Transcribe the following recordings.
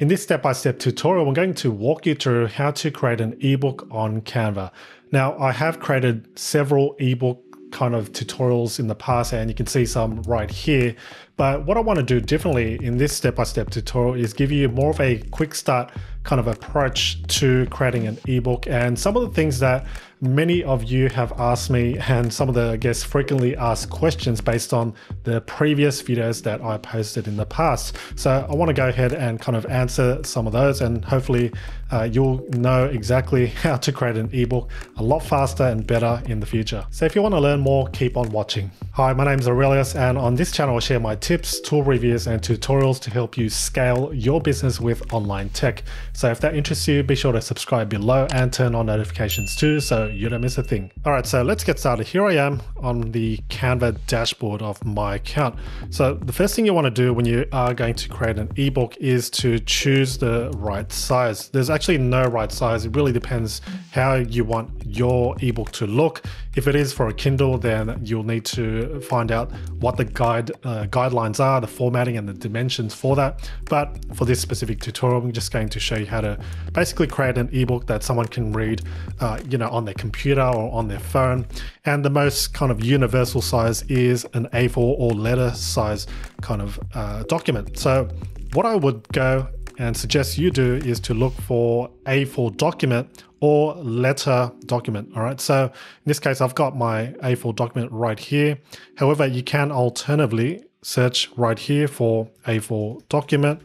In this step-by-step tutorial, I'm going to walk you through how to create an ebook on Canva. Now, I have created several ebook kind of tutorials in the past and you can see some right here. But what I want to do differently in this step-by-step -step tutorial is give you more of a quick start kind of approach to creating an ebook and some of the things that many of you have asked me and some of the I guess frequently asked questions based on the previous videos that I posted in the past. So I want to go ahead and kind of answer some of those and hopefully uh, you'll know exactly how to create an ebook a lot faster and better in the future. So if you want to learn more, keep on watching. Hi, my name is Aurelius and on this channel I share my tips, tool reviews and tutorials to help you scale your business with online tech. So if that interests you, be sure to subscribe below and turn on notifications too so you don't miss a thing. All right, so let's get started. Here I am on the Canva dashboard of my account. So the first thing you want to do when you are going to create an ebook is to choose the right size. There's actually no right size. It really depends how you want your ebook to look. If it is for a Kindle, then you'll need to find out what the guide uh, guidelines are, the formatting and the dimensions for that. But for this specific tutorial, I'm just going to show you how to basically create an ebook that someone can read, uh, you know, on their computer or on their phone. And the most kind of universal size is an A4 or letter size kind of uh, document. So what I would go and suggest you do is to look for A4 document or letter document. All right, so in this case, I've got my A4 document right here. However, you can alternatively search right here for A4 document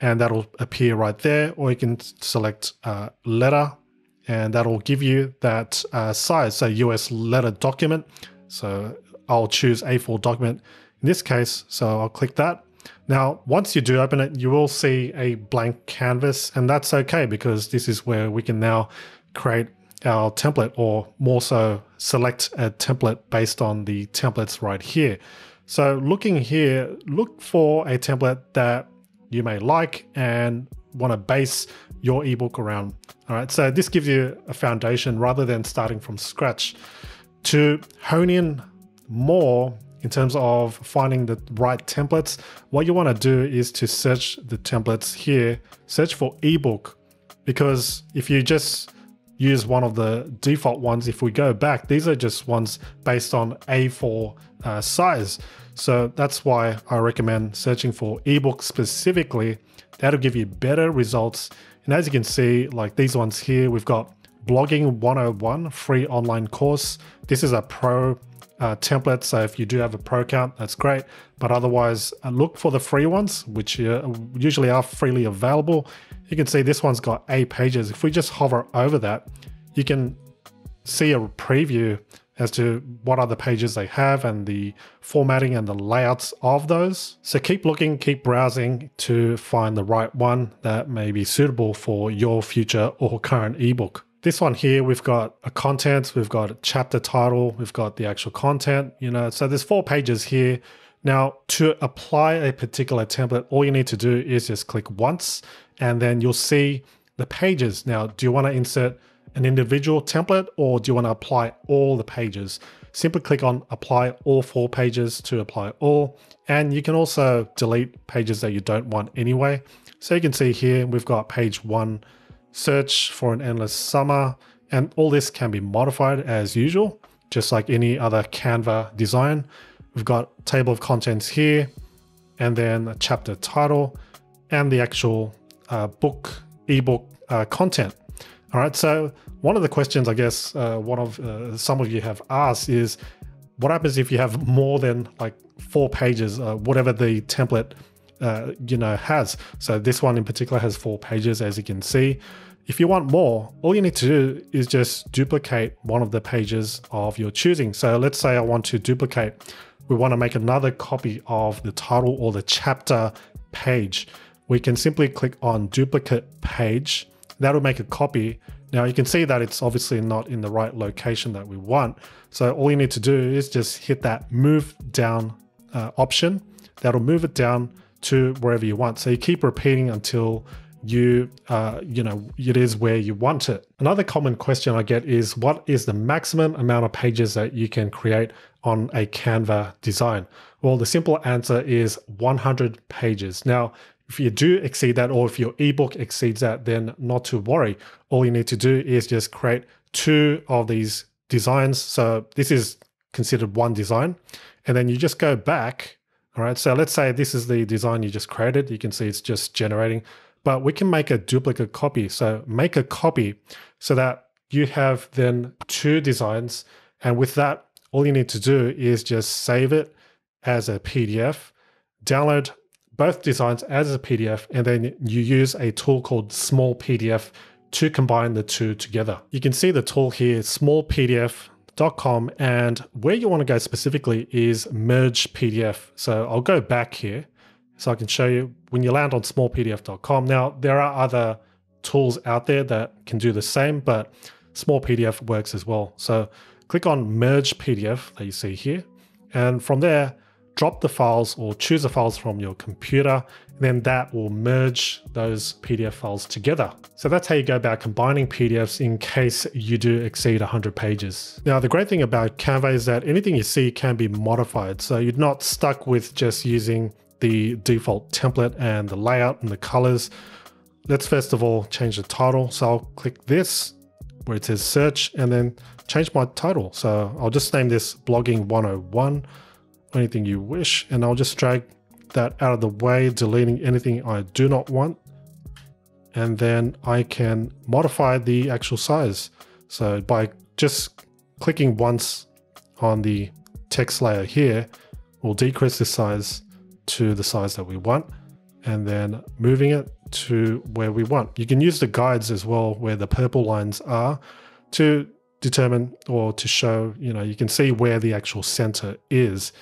and that'll appear right there, or you can select uh, letter and that'll give you that uh, size, so US letter document. So I'll choose A4 document in this case, so I'll click that. Now, once you do open it, you will see a blank canvas, and that's okay because this is where we can now create our template or more so select a template based on the templates right here. So looking here, look for a template that you may like and want to base your ebook around. All right, so this gives you a foundation rather than starting from scratch. To hone in more in terms of finding the right templates, what you want to do is to search the templates here, search for ebook, because if you just use one of the default ones, if we go back, these are just ones based on A4 uh, size. So that's why I recommend searching for ebook specifically. That'll give you better results. And as you can see, like these ones here, we've got Blogging 101 free online course. This is a pro uh, template. So if you do have a pro account, that's great. But otherwise, uh, look for the free ones, which uh, usually are freely available. You can see this one's got eight pages. If we just hover over that, you can see a preview as to what other pages they have and the formatting and the layouts of those. So keep looking, keep browsing to find the right one that may be suitable for your future or current ebook. This one here, we've got a content, we've got a chapter title, we've got the actual content, you know, so there's four pages here. Now, to apply a particular template, all you need to do is just click once and then you'll see the pages. Now, do you want to insert an individual template or do you want to apply all the pages? Simply click on apply all four pages to apply all. And you can also delete pages that you don't want anyway. So you can see here, we've got page one, search for an endless summer, and all this can be modified as usual, just like any other Canva design. We've got table of contents here, and then a chapter title, and the actual uh, book, ebook uh, content. All right, so one of the questions I guess uh, one of uh, some of you have asked is, what happens if you have more than like four pages, uh, whatever the template uh, you know, has. So this one in particular has four pages, as you can see. If you want more, all you need to do is just duplicate one of the pages of your choosing. So let's say I want to duplicate, we want to make another copy of the title or the chapter page. We can simply click on duplicate page. That'll make a copy. Now you can see that it's obviously not in the right location that we want. So all you need to do is just hit that move down uh, option. That'll move it down to wherever you want. So you keep repeating until you uh, you know it is where you want it another common question i get is what is the maximum amount of pages that you can create on a canva design well the simple answer is 100 pages now If you do exceed that, or if your ebook exceeds that, then not to worry. All you need to do is just create two of these designs. So this is considered one design. And then you just go back. All right. So let's say this is the design you just created. You can see it's just generating, but we can make a duplicate copy. So make a copy so that you have then two designs. And with that, all you need to do is just save it as a PDF, download both designs as a PDF, and then you use a tool called Small PDF to combine the two together. You can see the tool here, smallpdf.com, and where you want to go specifically is merge PDF. So I'll go back here so I can show you when you land on smallpdf.com. Now, there are other tools out there that can do the same, but small PDF works as well. So click on merge PDF that you see here. And from there, drop the files or choose the files from your computer. And then that will merge those PDF files together. So that's how you go about combining PDFs in case you do exceed 100 pages. Now, the great thing about Canva is that anything you see can be modified. So you're not stuck with just using the default template and the layout and the colors. Let's first of all change the title. So I'll click this where it says search and then change my title. So I'll just name this blogging 101, anything you wish, and I'll just drag that out of the way, deleting anything I do not want. And then I can modify the actual size. So by just clicking once on the text layer here, we'll decrease the size to the size that we want and then moving it to where we want. You can use the guides as well where the purple lines are to determine or to show, you know, you can see where the actual center is.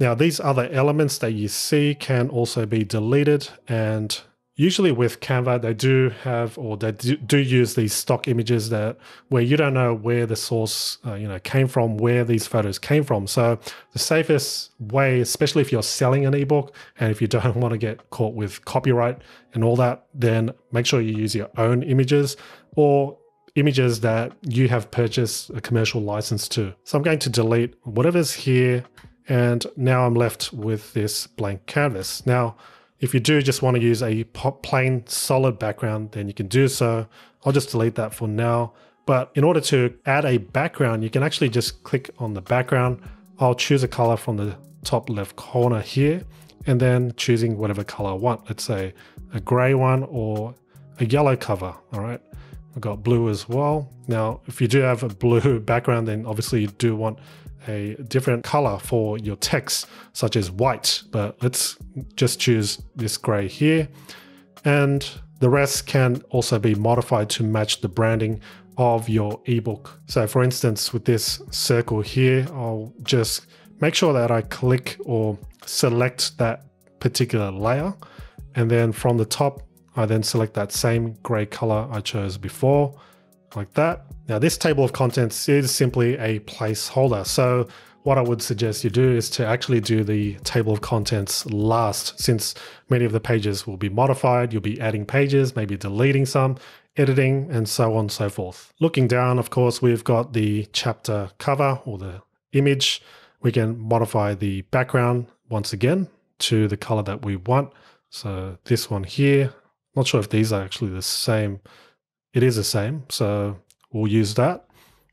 Now, these other elements that you see can also be deleted and usually with Canva, they do have or they do, use these stock images that where you don't know where the source uh, you know came from, where these photos came from. So the safest way, especially if you're selling an ebook and if you don't want to get caught with copyright and all that, then make sure you use your own images or images that you have purchased a commercial license to. So I'm going to delete whatever's here and now I'm left with this blank canvas. Now if you do just want to use a plain solid background, then you can do so. I'll just delete that for now. But in order to add a background, you can actually just click on the background. I'll choose a color from the top left corner here, and then choosing whatever color I want. Let's say a gray one or a yellow cover, all right? I've got blue as well. Now, if you do have a blue background, then obviously you do want a different color for your text, such as white, but let's just choose this gray here. And the rest can also be modified to match the branding of your ebook. So for instance, with this circle here, I'll just make sure that I click or select that particular layer. And then from the top, I then select that same gray color I chose before, like that. Now this table of contents is simply a placeholder. So what I would suggest you do is to actually do the table of contents last since many of the pages will be modified. You'll be adding pages, maybe deleting some, editing, and so on and so forth. Looking down, of course, we've got the chapter cover or the image. We can modify the background once again to the color that we want. So this one here, not sure if these are actually the same. It is the same. So we'll use that.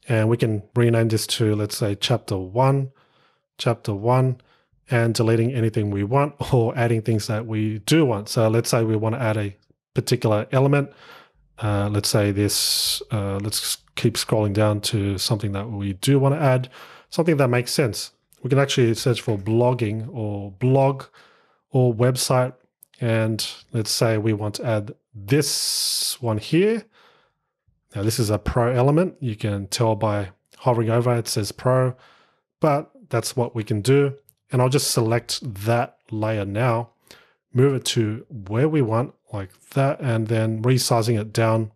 And we can rename this to, let's say, chapter one, chapter one, and deleting anything we want or adding things that we do want. So let's say we want to add a particular element. Uh, let's say this, uh, let's keep scrolling down to something that we do want to add, something that makes sense. We can actually search for blogging or blog or website. And let's say we want to add this one here. Now this is a Pro element. You can tell by hovering over it says Pro, but that's what we can do. And I'll just select that layer now, move it to where we want like that, and then resizing it down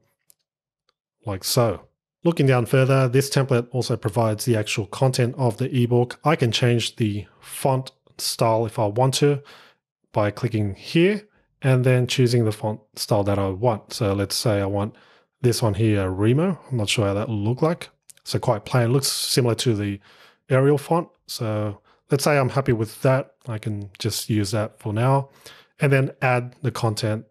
like so. Looking down further, this template also provides the actual content of the ebook. I can change the font style if I want to by clicking here and then choosing the font style that I want. So let's say I want this one here, Arimo. I'm not sure how that will look like. So quite plain. Looks similar to the Arial font. So let's say I'm happy with that. I can just use that for now. and then add the content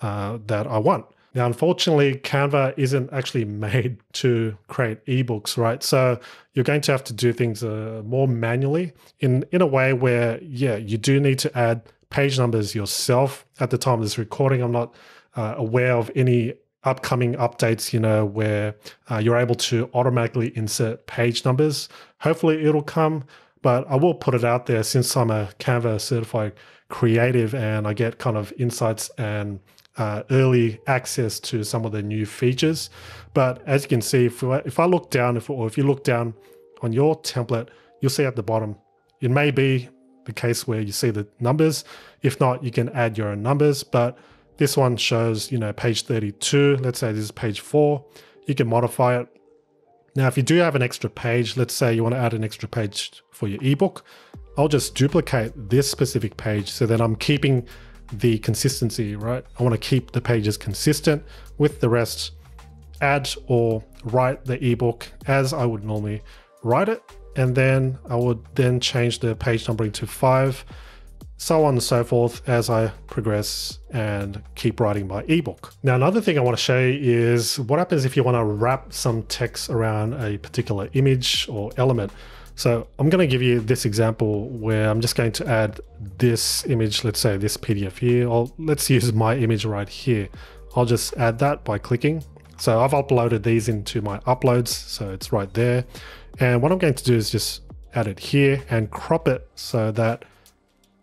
uh, that I want. Now, unfortunately, Canva isn't actually made to create ebooks, right? So you're going to have to do things uh, more manually in, in a way where, yeah, you do need to add page numbers yourself. At the time of this recording, I'm not uh, aware of any upcoming updates, you know, where uh, you're able to automatically insert page numbers. Hopefully it'll come, but I will put it out there since I'm a Canva certified creative and I get kind of insights and uh, early access to some of the new features. But as you can see, if, if I look down, if, or if you look down on your template, you'll see at the bottom, it may be the case where you see the numbers. If not, you can add your own numbers. But this one shows, you know, page 32. Let's say this is page four. You can modify it. Now, if you do have an extra page, let's say you want to add an extra page for your ebook, I'll just duplicate this specific page so that I'm keeping the consistency, right? I want to keep the pages consistent with the rest, add or write the ebook as I would normally write it. And then I would then change the page numbering to five, so on and so forth as I progress and keep writing my ebook. Now, another thing I want to show you is what happens if you want to wrap some text around a particular image or element. So I'm going to give you this example where I'm just going to add this image, let's say this PDF here, or let's use my image right here. I'll just add that by clicking. So I've uploaded these into my uploads, so it's right there. And what I'm going to do is just add it here and crop it so that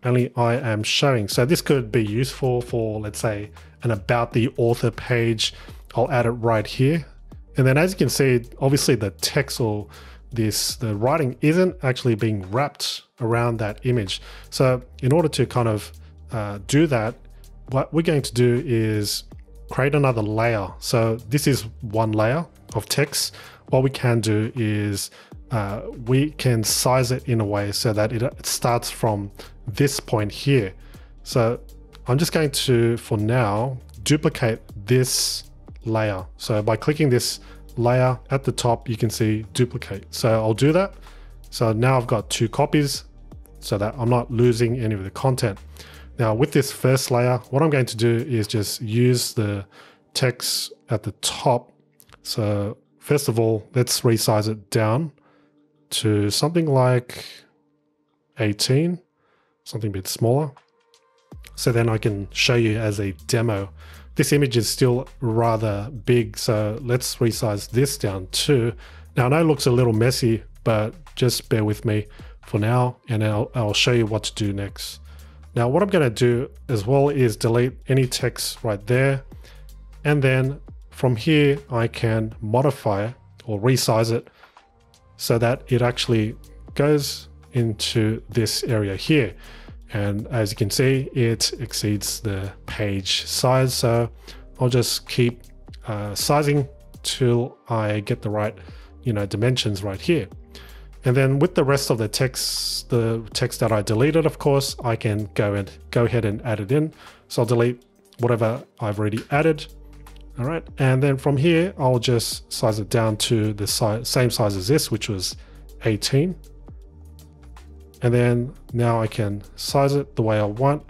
only I am showing. So this could be useful for, let's say, an about the author page. I'll add it right here. And then as you can see, obviously the text or this the writing isn't actually being wrapped around that image. So in order to kind of uh, do that, what we're going to do is create another layer. So this is one layer of text. What we can do is uh, we can size it in a way so that it, it starts from this point here. So I'm just going to, for now, duplicate this layer. So by clicking this layer at the top, you can see duplicate. So I'll do that. So now I've got two copies so that I'm not losing any of the content. Now with this first layer, what I'm going to do is just use the text at the top. So first of all, let's resize it down to something like 18, something a bit smaller. So then I can show you as a demo this image is still rather big, so let's resize this down too. Now I know it looks a little messy, but just bear with me for now and I'll, I'll show you what to do next. Now what I'm going to do as well is delete any text right there. And then from here, I can modify or resize it so that it actually goes into this area here. And as you can see, it exceeds the page size. So I'll just keep uh, sizing till I get the right, you know, dimensions right here. And then with the rest of the text, the text that I deleted, of course, I can go and go ahead and add it in. So I'll delete whatever I've already added. All right. And then from here, I'll just size it down to the same size as this, which was 18. And then now I can size it the way I want.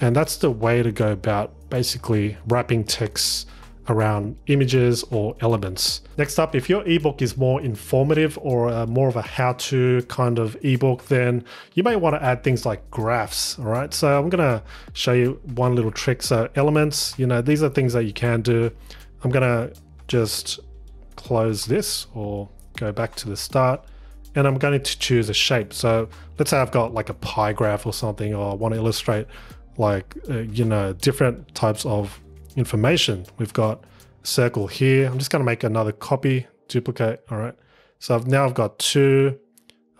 And that's the way to go about basically wrapping text around images or elements. Next up, if your ebook is more informative or uh, more of a how-to kind of ebook, then you may want to add things like graphs, all right? So I'm gonna show you one little trick. So elements, you know, these are things that you can do. I'm gonna just close this or go back to the start and I'm going to choose a shape. So let's say I've got like a pie graph or something, or I want to illustrate like, uh, you know, different types of information. We've got a circle here. I'm just going to make another copy, duplicate. All right. So I've, now I've got two.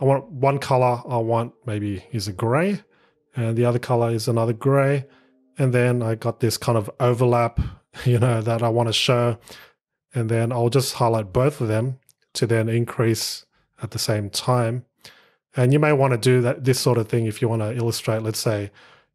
I want one color I want maybe is a gray and the other color is another gray. And then I got this kind of overlap, you know, that I want to show. And then I'll just highlight both of them to then increase at the same time. And you may want to do that this sort of thing if you want to illustrate, let's say,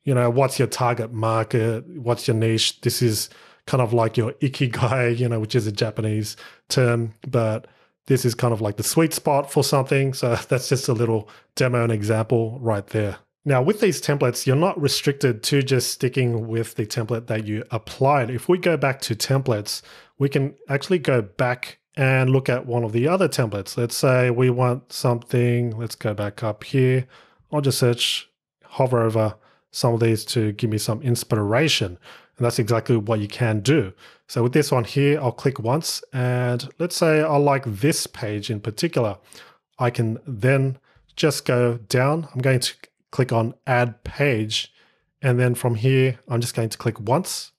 you know, what's your target market? What's your niche? This is kind of like your ikigai, you know, which is a Japanese term, but this is kind of like the sweet spot for something. So that's just a little demo and example right there. Now with these templates, you're not restricted to just sticking with the template that you applied. If we go back to templates, we can actually go back and look at one of the other templates. Let's say we want something, let's go back up here. I'll just search, hover over some of these to give me some inspiration. And that's exactly what you can do. So with this one here, I'll click once and let's say I like this page in particular. I can then just go down. I'm going to click on add page. And then from here, I'm just going to click once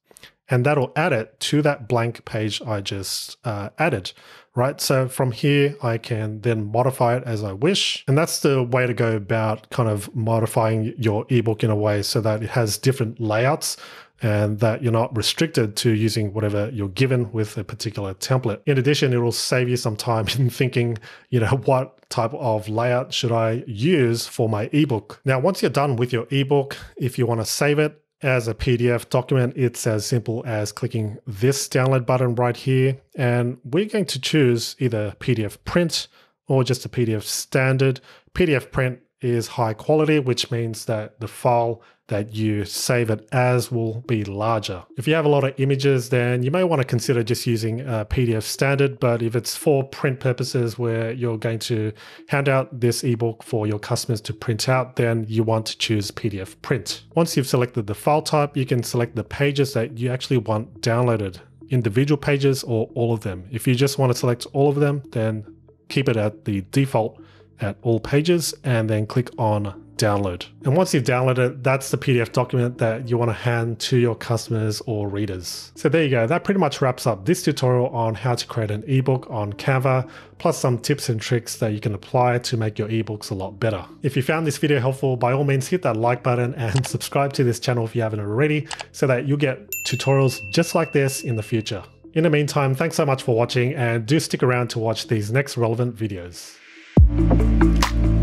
and that'll add it to that blank page I just uh, added, right? So from here, I can then modify it as I wish. And that's the way to go about kind of modifying your ebook in a way so that it has different layouts and that you're not restricted to using whatever you're given with a particular template. In addition, it will save you some time in thinking, you know, what type of layout should I use for my ebook? Now, once you're done with your ebook, if you want to save it, as a PDF document, it's as simple as clicking this download button right here. And we're going to choose either PDF print or just a PDF standard. PDF print is high quality, which means that the file that you save it as will be larger. If you have a lot of images, then you may want to consider just using uh, a PDF standard. But if it's for print purposes where you're going to hand out this ebook for your customers to print out, then you want to choose PDF print. Once you've selected the file type, you can select the pages that you actually want downloaded, individual pages or all of them. If you just want to select all of them, then keep it at the default at all pages and then click on download. And once you've downloaded it, that's the PDF document that you want to hand to your customers or readers. So there you go. That pretty much wraps up this tutorial on how to create an ebook on Canva, plus some tips and tricks that you can apply to make your ebooks a lot better. If you found this video helpful, by all means hit that like button and subscribe to this channel if you haven't already, so that you'll get tutorials just like this in the future. In the meantime, thanks so much for watching and do stick around to watch these next relevant videos. Thank you.